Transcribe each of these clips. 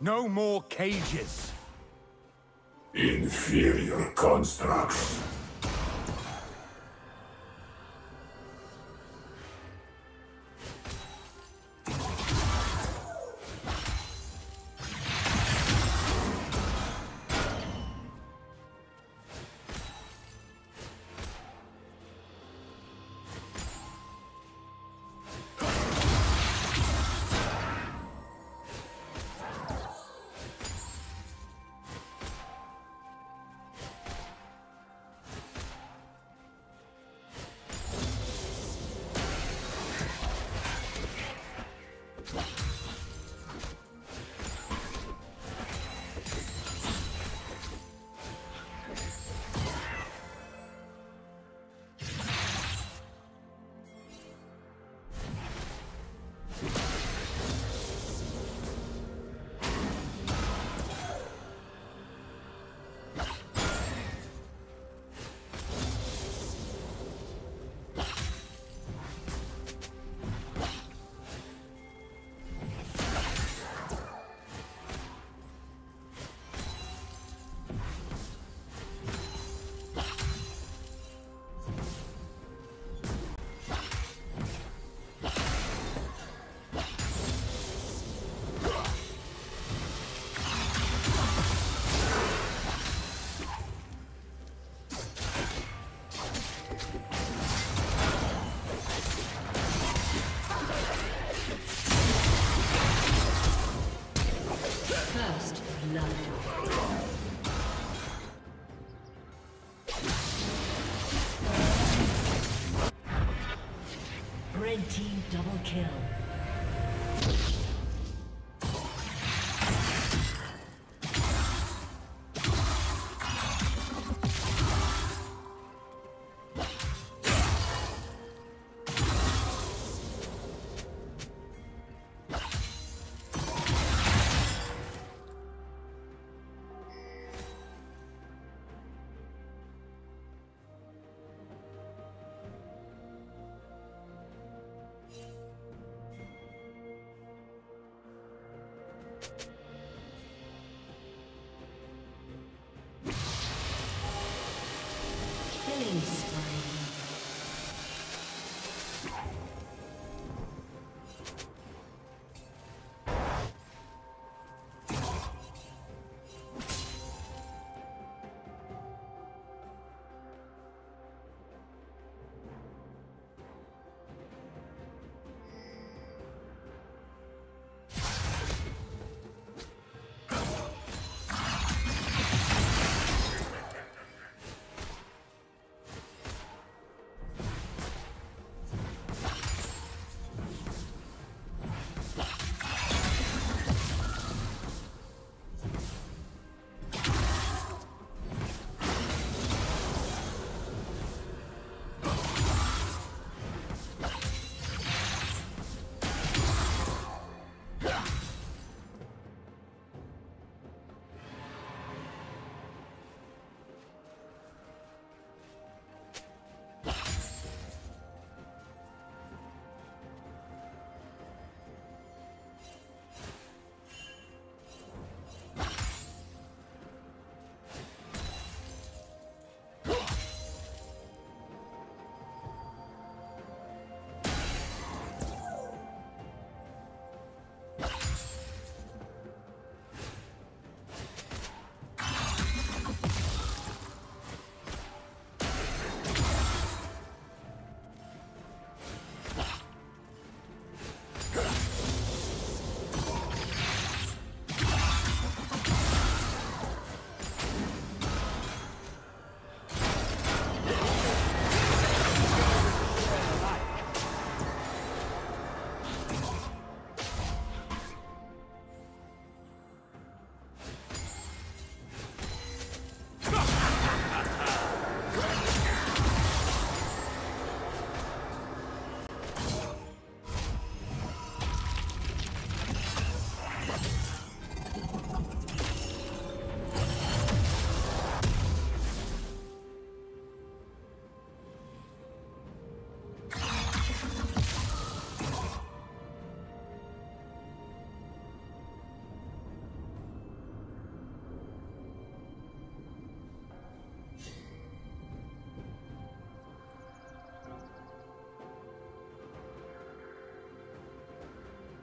No more cages. Inferior constructs.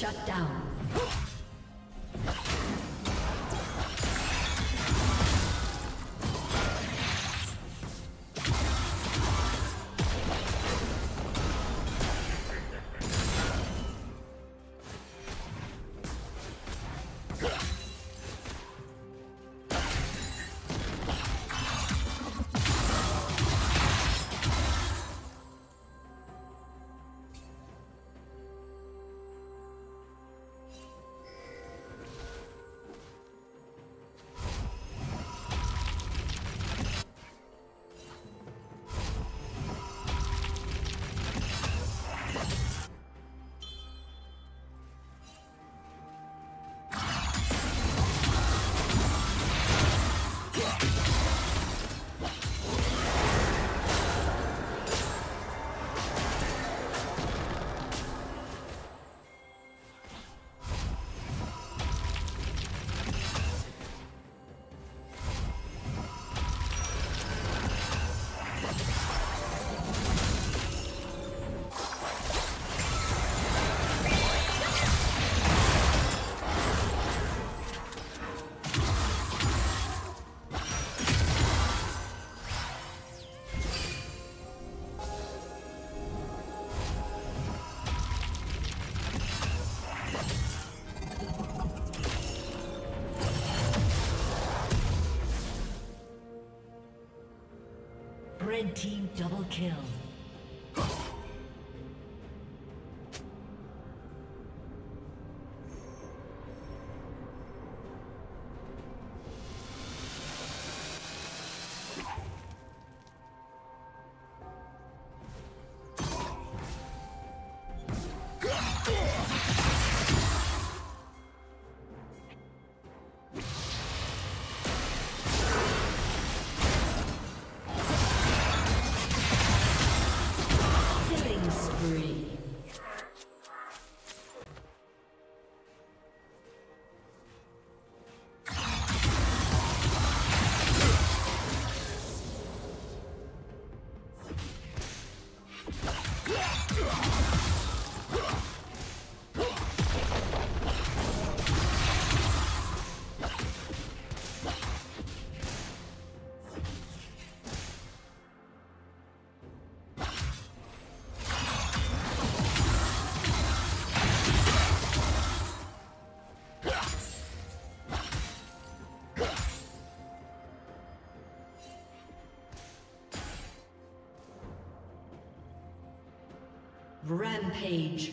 Shut down. Double kill. Rampage.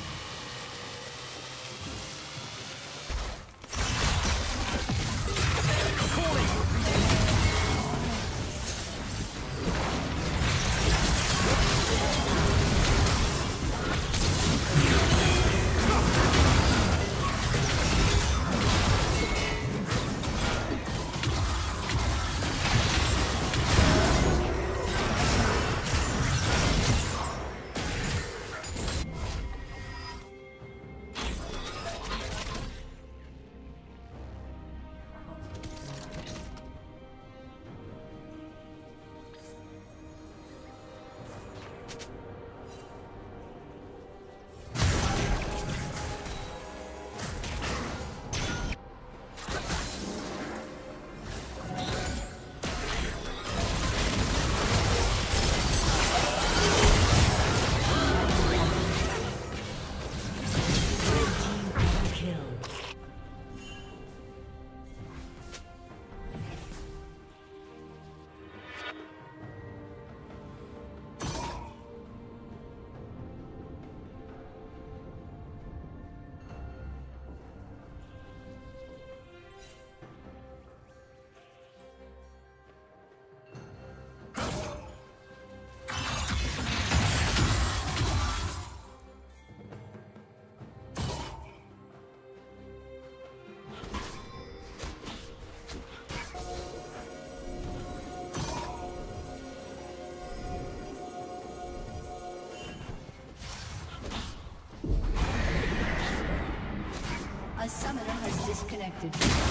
Disconnected.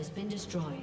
Has been destroyed.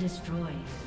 Destroyed.